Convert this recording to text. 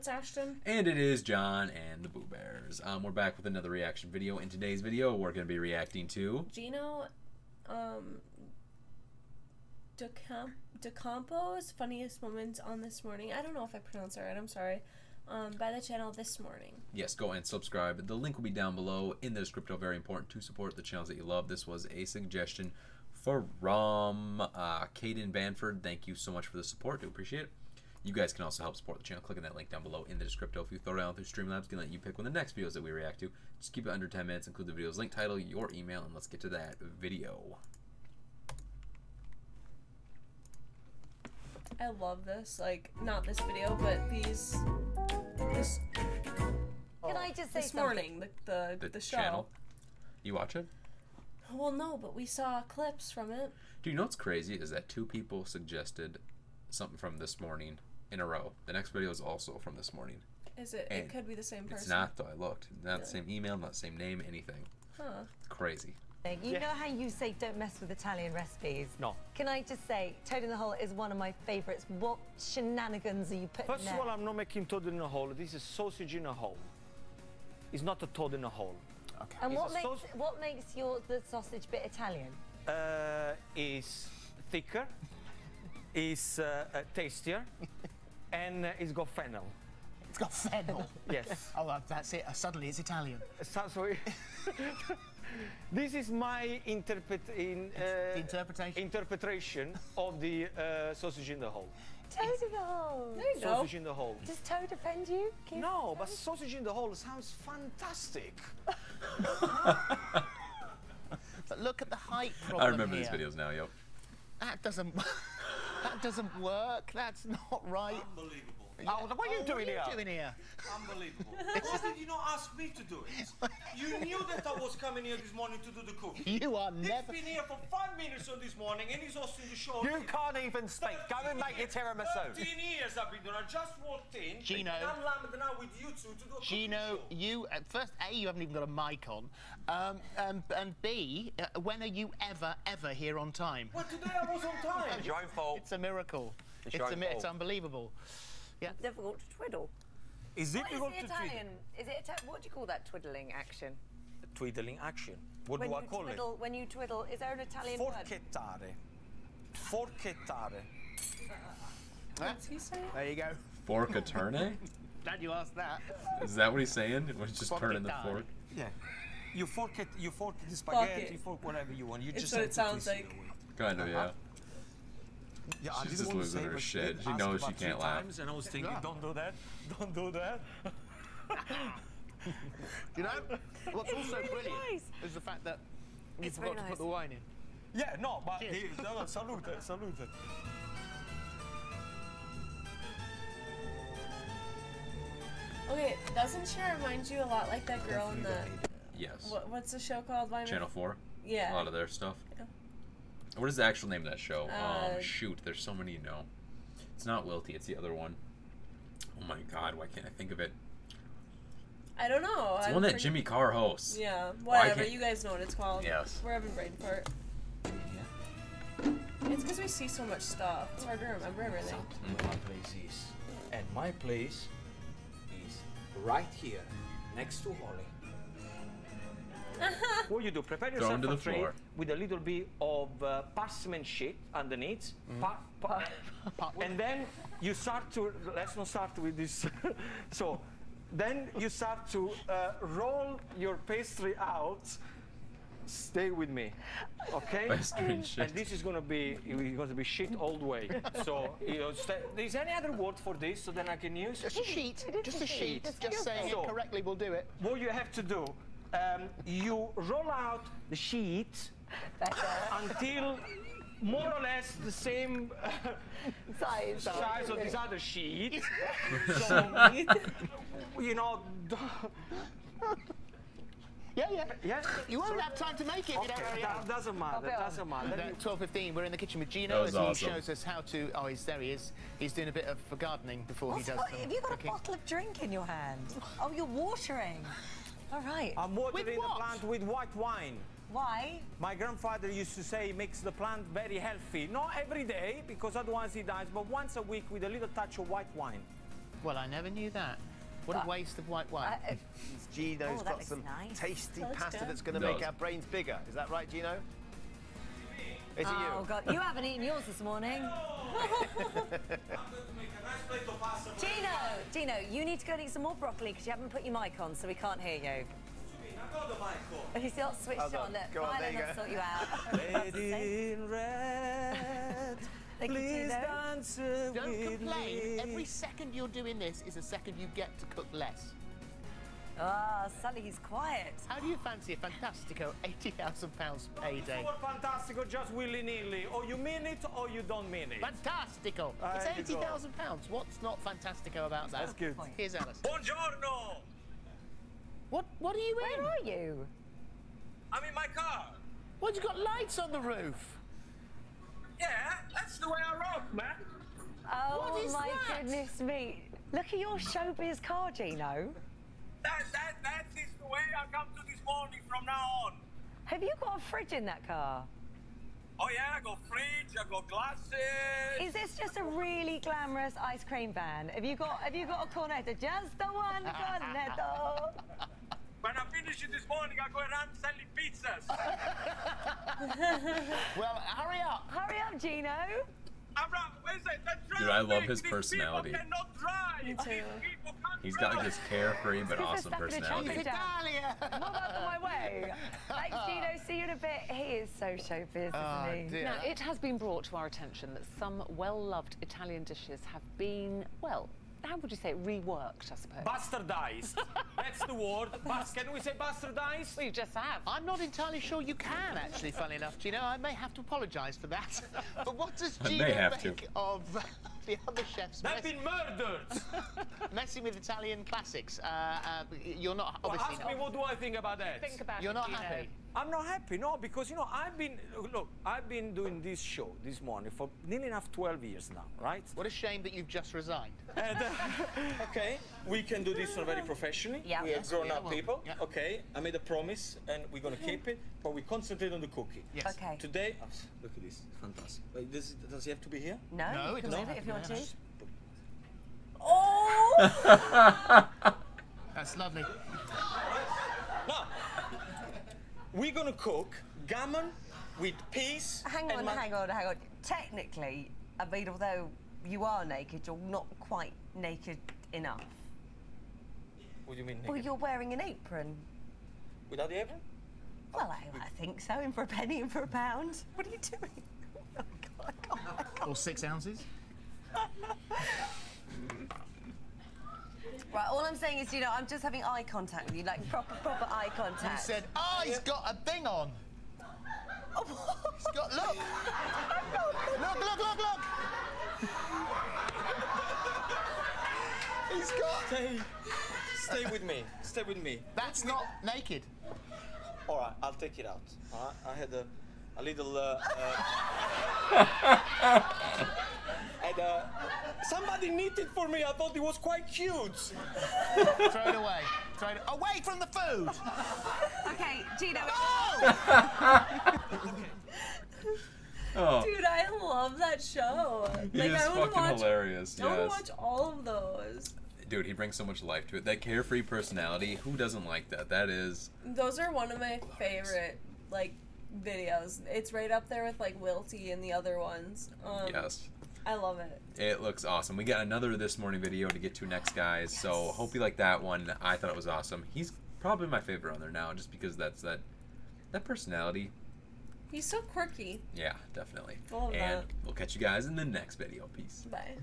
it's Ashtyn. And it is Jon and the Boo Bears. Um, we're back with another reaction video. In today's video, we're going to be reacting to Gino um, Decamp- D'Acampo's funniest moments on this morning. I don't know if I pronounced it right. I'm sorry. Um, by the channel this morning. Yes, go and subscribe. The link will be down below in the description. Very important to support the channels that you love. This was a suggestion from uh, Caden Banford. Thank you so much for the support. Do appreciate it. You guys can also help support the channel. Clicking that link down below in the description. If you throw it down through Streamlabs, can let you pick one of the next videos that we react to. Just keep it under 10 minutes. Include the video's link title, your email, and let's get to that video. I love this. Like, not this video, but these. This. Can I just say This something? morning, the the, The, the, show. channel. You watch it? Well, no, but we saw clips from it. Do you know what's crazy is that two people suggested something from this morning in a row. The next video is also from this morning. Is it? And it could be the same person. It's not though. I looked. Not the same email, not the same name, anything. Huh. It's crazy. You know how you say don't mess with Italian recipes? No. Can I just say, Toad in the Hole is one of my favourites. What shenanigans are you putting First there? of all, I'm not making toad in a hole. This is sausage in a hole. It's not a toad in a hole. Okay. and what it's a makes saus- what makes your the sausage bit Italian? Uh, is thicker, is uh, uh, tastier, and uh, it's got fennel. It's got fennel. Yes. oh, uh, that's it. Uh, suddenly it's Italian. so, sorry. this is my interpret in, uh, Interpretation. interpretation of the uh, sausage in the hole. Toad in the Hole. There you go. Sausage in the hole. Does Toad offend you? Can you- No, but sausage in the hole sounds fantastic. But look at the height problem I remember here. these videos now, yep. That doesn't. That doesn't work. That's not right. Unbelievable. Oh, what are you what doing are here? you doing here? Unbelievable. Why did you not ask me to do it? You knew that I was coming here this morning to do the cooking. You are He's never. been here for five minutes on this morning and he's hosting the show. You can't even speak. Go and make your tiramisu. 13 years I've been doing. I just walked in. Gino. And I'm landed now with you two to do a cooking Gino, show. you at first A, you haven't even got a mic on, um, um, and B, uh, when are you ever, ever here on time? Well, today I was on time. It's your own fault. It's a miracle. It's It's, your a, own mi- it's unbelievable. Yeah. Difficult to twiddle. Is it What is difficult the to tweet? Italian? Is it Ita- what do you call that twiddling action? Twiddling action. What when do I you call twiddle, when you twiddle, is there an it? Italian word? Forchettare. Forchettare. What's he saying? There you go. Fork a? Glad you asked that. Is that what he's saying? It was just turning the fork? Yeah. You fork it. You fork the spaghetti. it. You fork whatever you want. You It's just what have it to sounds like. Kind of, yeah. Uh-huh. Yeah, She's just losing her shit. She knows she can't laugh. Times and I was thinking, Yeah. don't do that. Don't do that. You know, what's also really brilliant nice. is the fact that you It's forgot to nice. put the wine in. Yeah, no, but Cheers. the- no, no, salute, salute. Okay, doesn't she remind you a lot like that girl in the Yes. what, what's the show called? Why Channel 4. Yeah. A lot of their stuff. Yeah. What is the actual name of that show? Uh, um, shoot, there's so many you know. It's not Wilty, it's the other one. Oh my god, why can't I think of it? I don't know. It's the I'm one that forget- Jimmy Carr hosts. Yeah, whatever. You guys know what it's called. Yes. We're having brain fart. It's because we see so much stuff. It's hard to remember everything. where my place is. And my place is right here, next to Holly. What you do? Prepare yourself them to a the tray floor. with a little bit of uh, parchment sheet underneath, Mm. pa- pa- and then you start to. Let's not start with this. so, then you start to uh, roll your pastry out. Stay with me, okay? Pastry and shit. This is gonna be it's gonna be shit all the way. so, you know, sta- is any other word for this so then I can use? Just a sheet. Just a a sheet. sheet. Just saying So- it correctly will do it. what you have to do, um, you roll out the sheet until more or less the same Size. size of this other sheet. so, you know, Yeah, yeah. yeah. You won't have time to make it if you don't hurry that up. doesn't matter. be on. Doesn't matter. At 12.15, we're in the kitchen with Gino was as he awesome. shows us how to... Oh, he's there he is. He's doing a bit of gardening before What's he does what, have you got cooking. a bottle of drink in your hand? Oh, you're watering. All right. I'm watering With the plant with white wine. Why? My grandfather used to say he makes the plant very healthy. Not every day, because otherwise he dies, but once a week with a little touch of white wine. Well, I never knew that. What a waste of white wine. Uh, Gino's Oh, got some nice. tasty That looks pasta good. that's going to make our brains bigger. Is that right, Gino? Is it oh you? God, you haven't eaten yours this morning. Gino, Gino, you need to go and eat some more broccoli because you haven't put your mic on, so we can't hear you. He's not switched Hold on. on. Look, Go on, there Violet you will go. sort you out. Lady in red, Thank you, please Gino. dance Don't with complain. me. Every second you're doing this is a second you get to cook less. Ah, Sully, he's quiet. How do you fancy a Fantastico £80,000 payday? What fantastico, just willy nilly. Or you mean it or you don't mean it. Fantastico! There you It's £80,000. What's not Fantastico about that? That's good. Here's Alice. Buongiorno! What, what are you in? Where are you? I'm in my car. What, you got lights on the roof? Yeah, that's the way I rock, man. Oh What is my that? goodness me. Look at your showbiz car, Gino. That, that, that is the way I come to this morning from now on. Have you got a fridge in that car? Oh yeah, I got fridge, I got glasses. Is this just a really glamorous ice cream van? Have you got have you got a cornetto? Just the one cornetto. When I finish it this morning, I go around selling pizzas. Well, hurry up. Hurry up, Gino. I'm not, where's it? The Dude, I love his personality. People cannot drive. Me too. He's got like this carefree but awesome stuck in a personality. traffic jam. Italia! I'm not on my way. Thanks, Gino. See you in a bit. He is so showbiz, isn't Oh, he? dear. Now, it has been brought to our attention that some well loved Italian dishes have been, well, how would you say, it? reworked, I suppose. Bastardized. That's the word. Bas- can we say bastardized? we just have. I'm not entirely sure you can, actually, funny enough. Gino, I may have to apologise for that. but what does I may Gino have to. of the other chefs They've been murdered. messing with Italian classics? Uh, uh, you're not well, obviously ask not. me what do I think about that. Think about You're it, not Gino. happy. I'm not happy, no, because you know I've been look, I've been doing this show this morning for nearly enough 12 years now, right? What a shame that you've just resigned. And, uh, okay, we can do this very professionally. Yeah. we are Yes, grown-up well, people. yeah. Okay, I made a promise, and we're gonna keep it, but we concentrate on the cooking. Yes. Okay. Today, oh, look at this, fantastic. Wait, does, does he have to be here? No, No, you can doesn't leave it if you want to. Oh! That's lovely. Now, we're gonna cook gammon with peas. Hang on, hang on, hang on. Technically, I mean, although you are naked, you're not quite naked enough. What do you mean? Well, you're wearing an apron. Without the apron? Well, I, I think so. In for a penny, in for a pound. What are you doing? Oh, God, I. Or six ounces. Right, all I'm saying is, you know, I'm just having eye contact with you, like proper, proper eye You contact. said, oh, he's got a thing on. He's got, look. look, look, look, look. He's got. Stay, stay with me. Stay with me. That's not naked. All right, I'll take it out. All right, I had a, a little. Uh, uh, and uh, somebody knitted for me. I thought it was quite cute. Throw it away. Throw it away from the food. Okay, Gino. Oh, Dude, I love that show. he like, is I want to fucking watch. hilarious. I want to watch all of those. Dude, he brings so much life to it. That carefree personality, who doesn't like that? That is Those are one of my favorite like videos. It's right up there with like Wilty and the other ones. Um, yes. I love it. It looks awesome. We got another this morning video to get to next, guys. So hope you like that one. I thought it was awesome. He's probably my favorite on there now, just because that's that that personality. He's so quirky. Yeah, definitely. Love and that. we'll catch you guys in the next video. Peace. Bye.